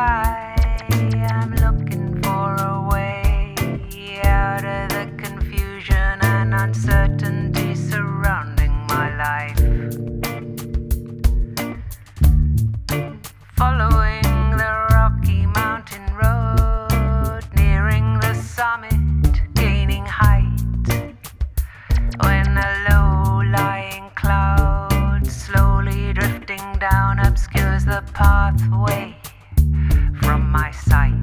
I'm looking for a way out of the confusion and uncertainty surrounding my life. Following the Rocky Mountain Road, nearing the summit, gaining height. When a low lying cloud slowly drifting down obscures the pathway from my sight.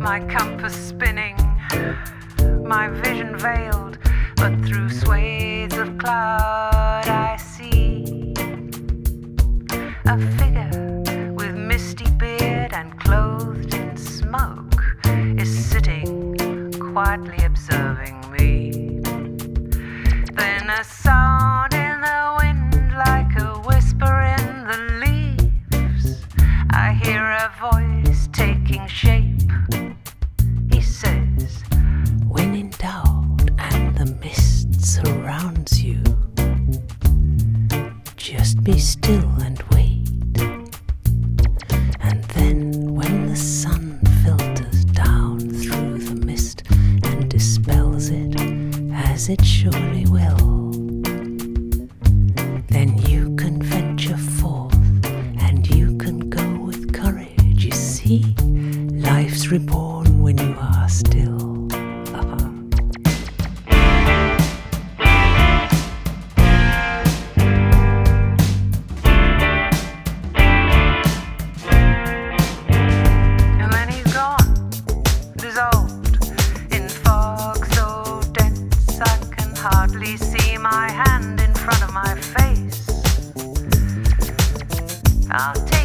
My compass spinning, my vision veiled, but through swathes of cloud I see a figure. Quietly observing me. Then a sound in the wind like a whisper in the leaves. I hear a voice taking shape. He says, When in doubt and the mist surrounds you, just be still and it surely will, then you can venture forth and you can go with courage. You see, life's reborn when you are still. My hand